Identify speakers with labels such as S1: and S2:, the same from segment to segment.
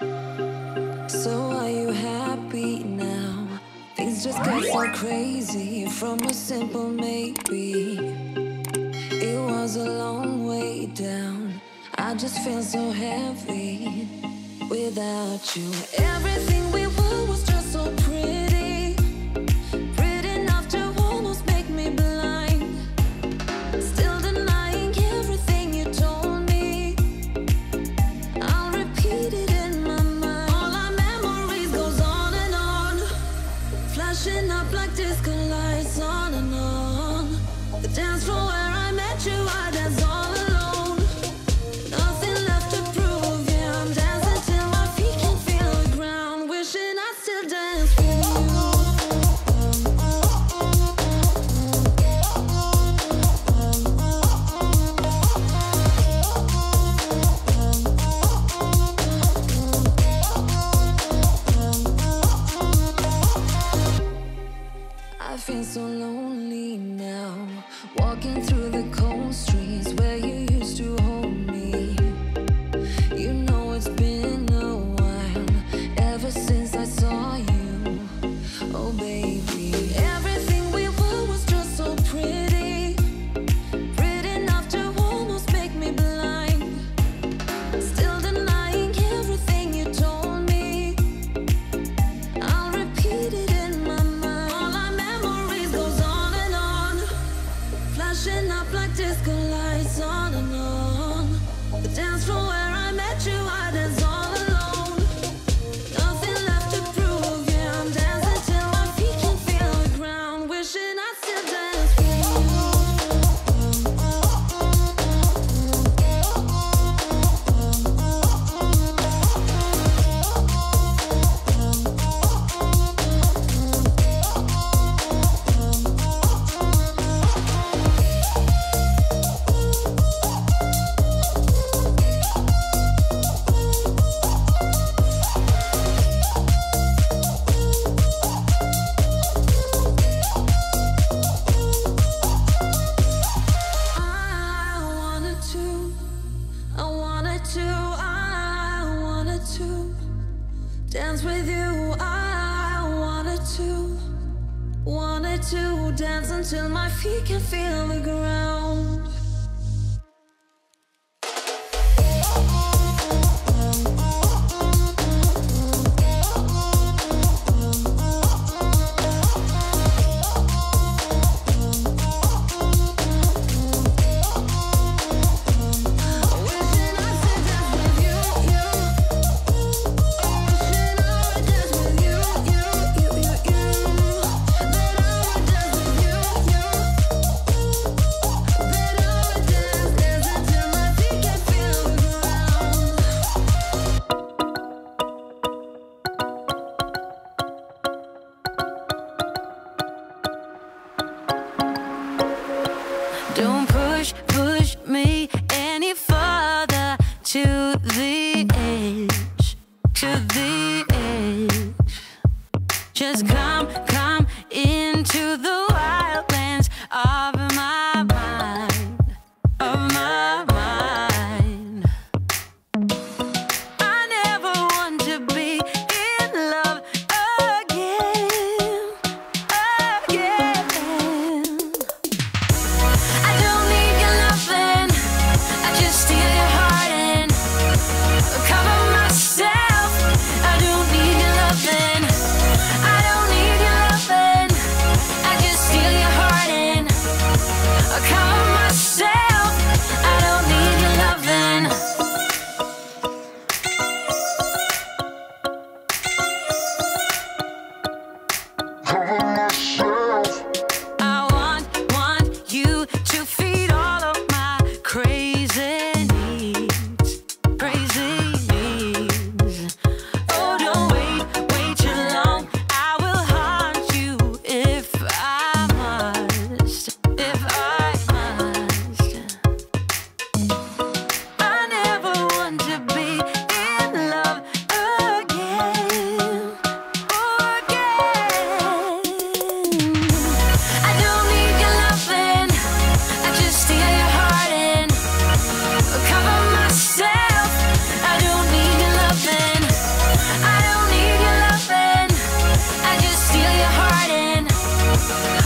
S1: So are you happy now? Things just got so crazy from a simple maybe. It was a long way down. I just feel so heavy without you. Everything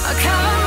S1: I come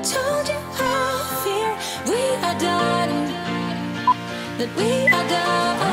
S1: told you how fear we are done, that
S2: we are done.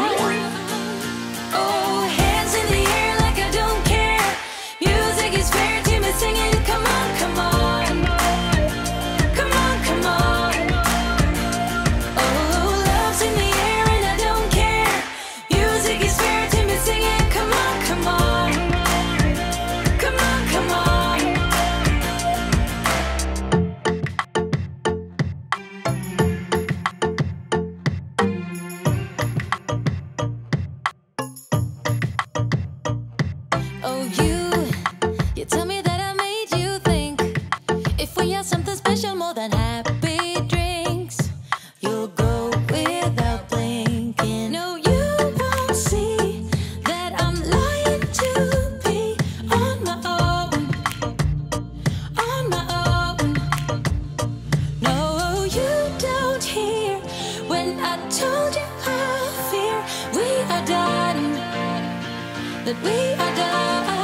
S2: Your
S3: are goes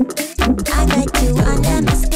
S4: I got you. Under my skin,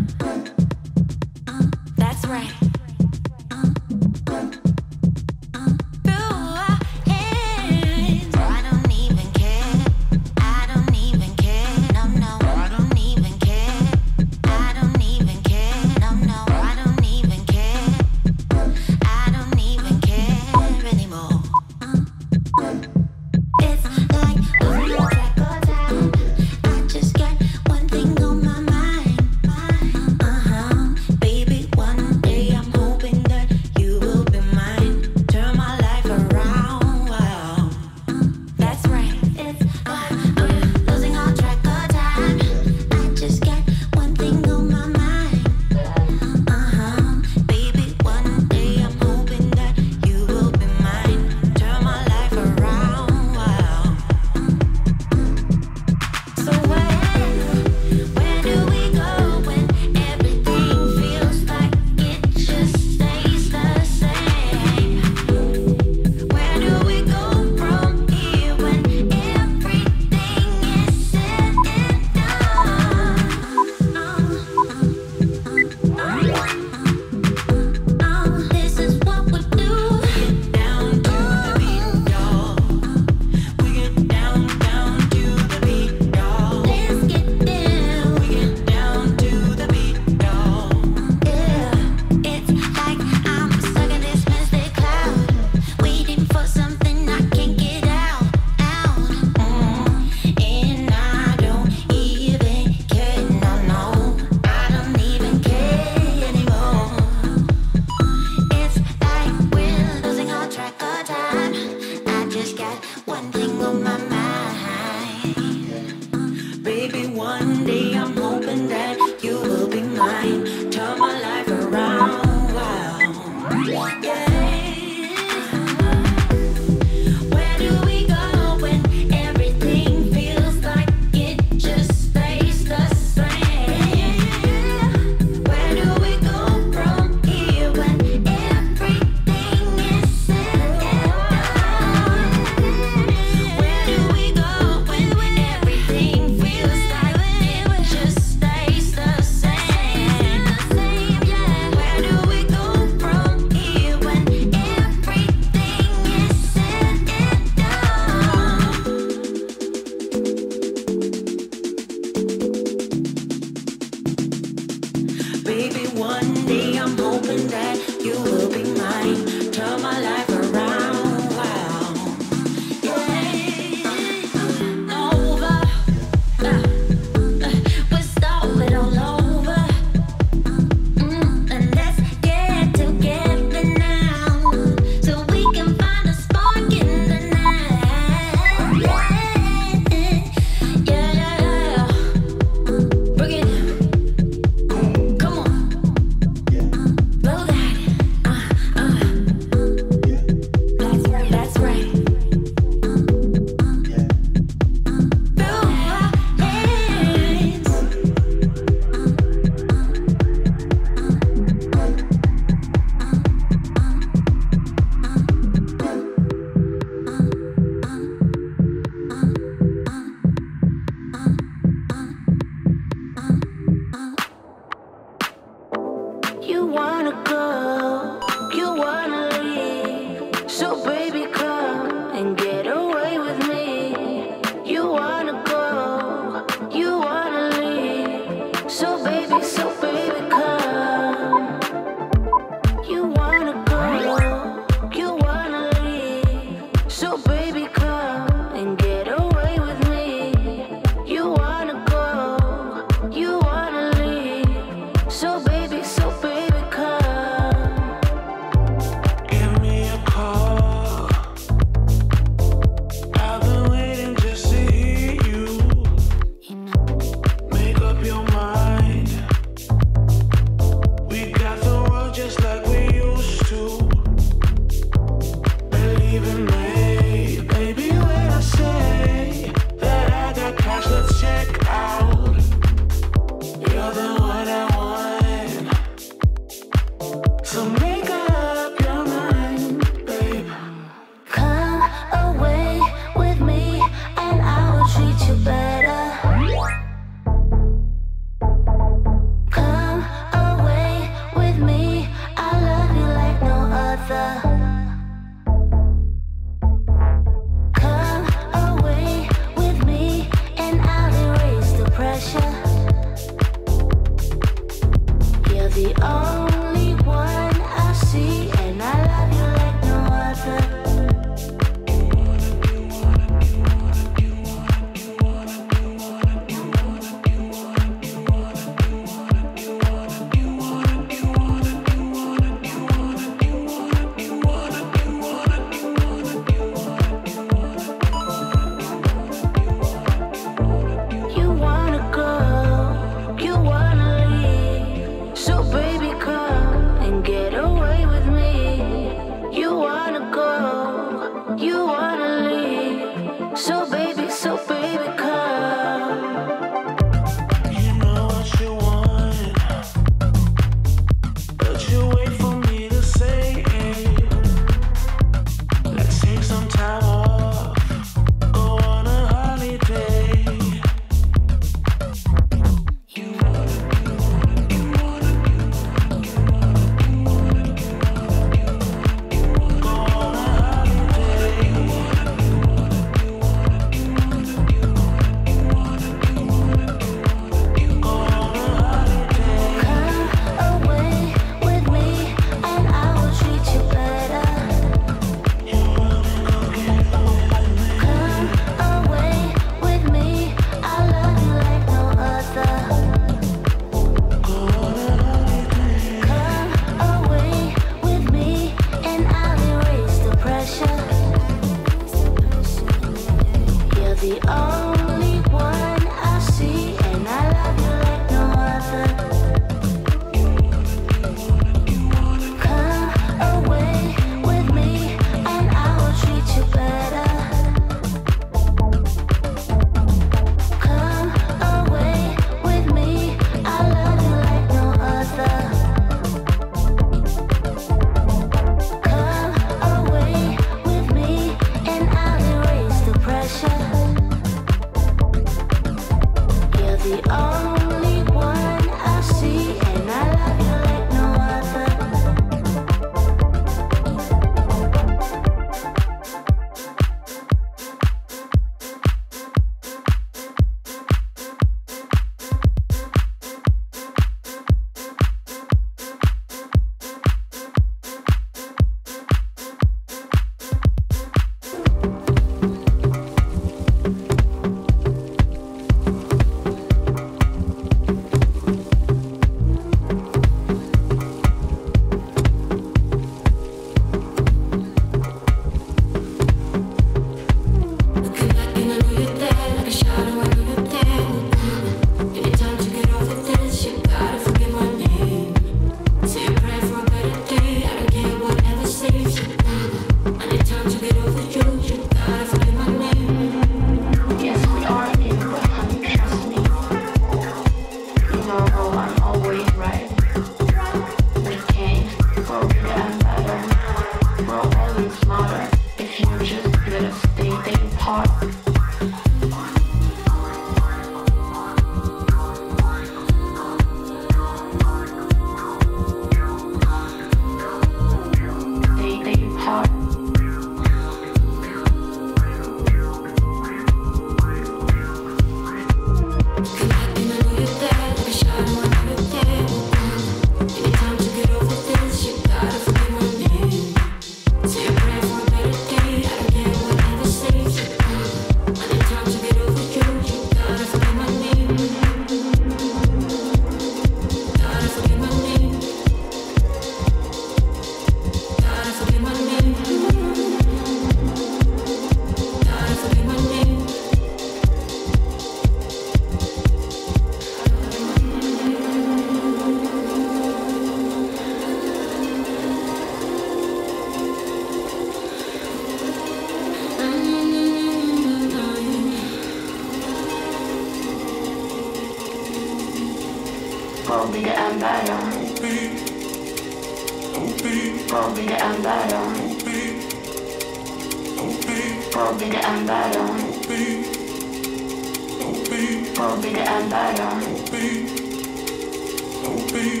S2: Aren't